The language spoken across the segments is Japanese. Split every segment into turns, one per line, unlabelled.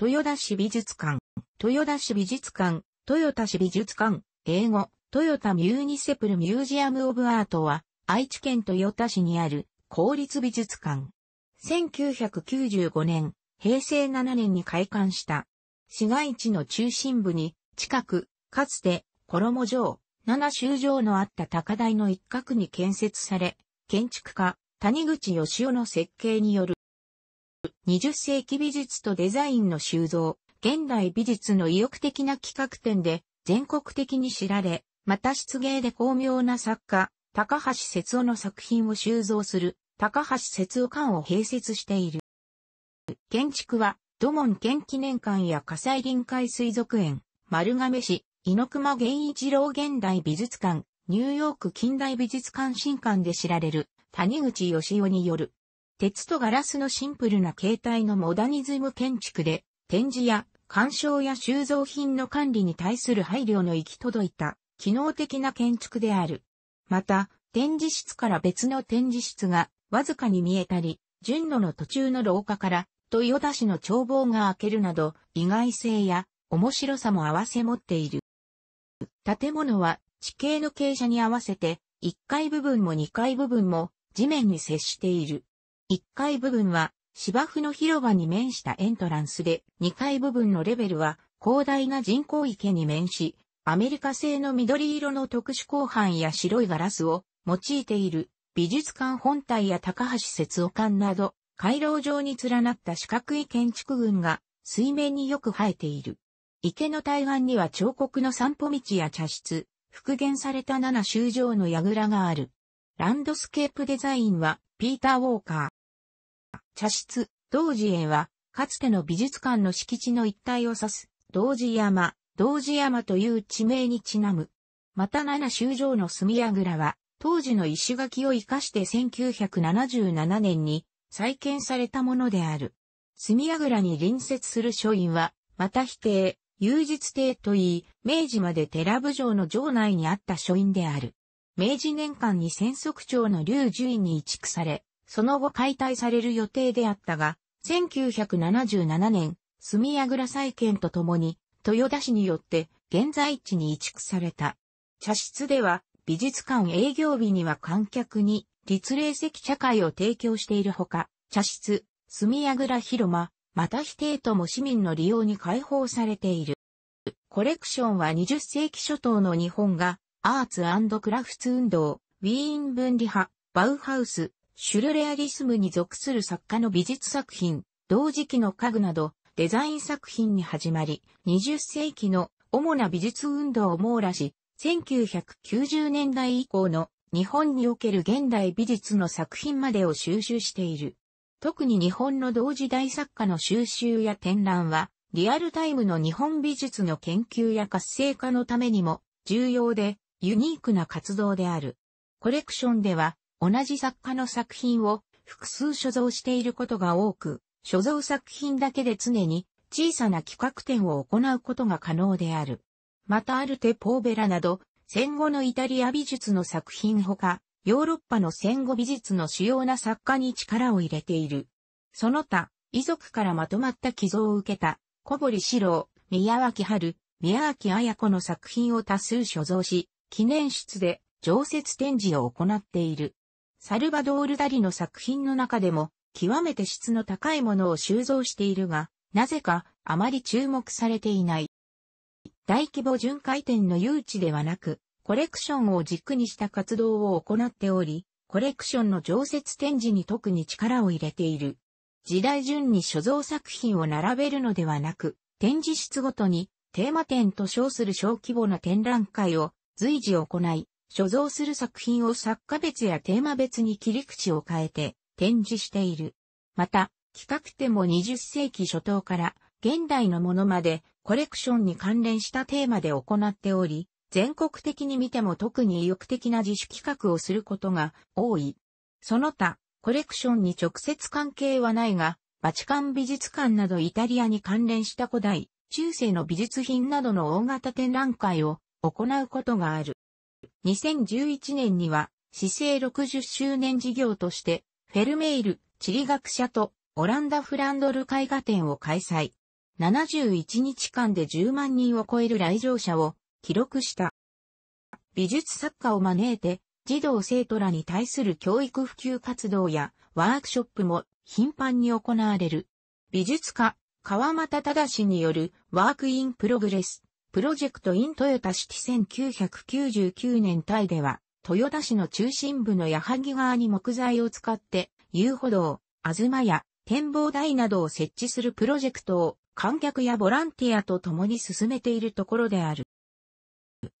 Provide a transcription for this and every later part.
豊田市美術館、豊田市美術館、豊田市美術館、英語、トヨタミューニセプルミュージアムオブアートは、愛知県豊田市にある公立美術館。1995年、平成7年に開館した。市街地の中心部に、近く、かつて、衣城、七修城のあった高台の一角に建設され、建築家、谷口義雄の設計による。20世紀美術とデザインの修造、現代美術の意欲的な企画展で全国的に知られ、また出芸で巧妙な作家、高橋節夫の作品を収蔵する、高橋節夫館を併設している。建築は、土門県記念館や火災臨海水族園、丸亀市、猪熊源一郎現代美術館、ニューヨーク近代美術館新館で知られる、谷口義雄による、鉄とガラスのシンプルな形態のモダニズム建築で、展示や鑑賞や収蔵品の管理に対する配慮の行き届いた機能的な建築である。また、展示室から別の展示室がわずかに見えたり、順路の途中の廊下から豊田市の眺望が開けるなど意外性や面白さも合わせ持っている。建物は地形の傾斜に合わせて1階部分も2階部分も地面に接している。1階部分は芝生の広場に面したエントランスで2階部分のレベルは広大な人工池に面しアメリカ製の緑色の特殊鋼板や白いガラスを用いている美術館本体や高橋節夫館など、回廊状に連なった四角い建築群が水面によく生えている。池の対岸には彫刻の散歩道や茶室、復元された七修場の櫓がある。ランドスケープデザインはピーター・ウォーカー。茶室、道寺園は、かつての美術館の敷地の一帯を指す、道寺山、道寺山という地名にちなむ。また七修城の住櫓は、当時の石垣を生かして1977年に再建されたものである。住櫓に隣接する書院は、また否定、有実邸といい、明治まで寺部城の城内にあった書院である。明治年間に仙則町の竜樹院に移築され、その後解体される予定であったが、1977年、住櫓再建とともに、豊田市によって現在地に移築された。茶室では美術館営業日には観客に立例席茶会を提供しているほか、茶室、住櫓広間、また否定とも市民の利用に開放されている。コレクションは20世紀初頭の日本がアーツクラフツ運動、ウィーン分離派、バウハウス、シュルレアリスムに属する作家の美術作品、同時期の家具など、デザイン作品に始まり、20世紀の主な美術運動を網羅し、1990年代以降の日本における現代美術の作品までを収集している。特に日本の同時代作家の収集や展覧は、リアルタイムの日本美術の研究や活性化のためにも重要でユニークな活動である。コレクションでは同じ作家の作品を複数所蔵していることが多く、所蔵作品だけで常に小さな企画展を行うことが可能である。またアルテ・ポーベラなど、戦後のイタリア美術の作品ほか、ヨーロッパの戦後美術の主要な作家に力を入れている。その他、遺族からまとまった寄贈を受けた、小堀四郎、宮脇春、宮脇綾子の作品を多数所蔵し、記念室で常設展示を行っている。サルバドール・ダリの作品の中でも、極めて質の高いものを収蔵しているが、なぜかあまり注目されていない。大規模巡回展の誘致ではなく、コレクションを軸にした活動を行っており、コレクションの常設展示に特に力を入れている。時代順に所蔵作品を並べるのではなく、展示室ごとにテーマ展と称する小規模な展覧会を随時行い、所蔵する作品を作家別やテーマ別に切り口を変えて展示している。また、企画展も20世紀初頭から現代のものまでコレクションに関連したテーマで行っており、全国的に見ても特に意欲的な自主企画をすることが多い。その他、コレクションに直接関係はないが、バチカン美術館などイタリアに関連した古代、中世の美術品などの大型展覧会を行うことがある。2011年には、市政60周年事業として、フェルメール、地理学者とオランダ・フランドル絵画展を開催。71日間で10万人を超える来場者を記録した。美術作家を招いて児童生徒らに対する教育普及活動やワークショップも頻繁に行われる。美術家、川俣正による Work in Progress、Project in Toyota City 1999年タイでは、豊田市の中心部の矢作川に木材を使って遊歩道、東屋、展望台などを設置するプロジェクトを観客やボランティアと共に進めているところである。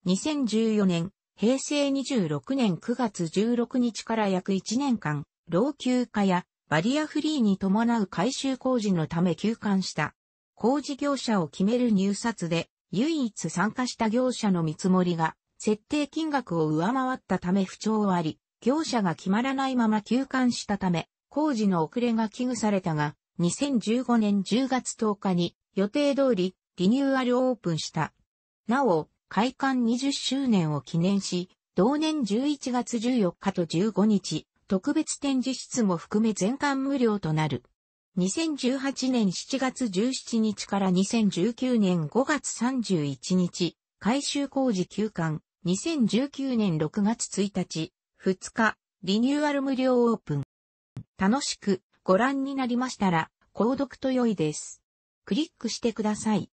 2014年、平成26年9月16日から約1年間、老朽化やバリアフリーに伴う改修工事のため休館した。工事業者を決める入札で、唯一参加した業者の見積もりが、設定金額を上回ったため不調はあり、業者が決まらないまま休館したため、工事の遅れが危惧されたが、2015年10月10日に予定通りリニューアルオープンした。なお、開館20周年を記念し、同年11月14日と15日、特別展示室も含め全館無料となる。2018年7月17日から2019年5月31日、改修工事休館、2019年6月1日、2日、リニューアル無料オープン。楽しくご覧になりましたら、購読と良いです。クリックしてください。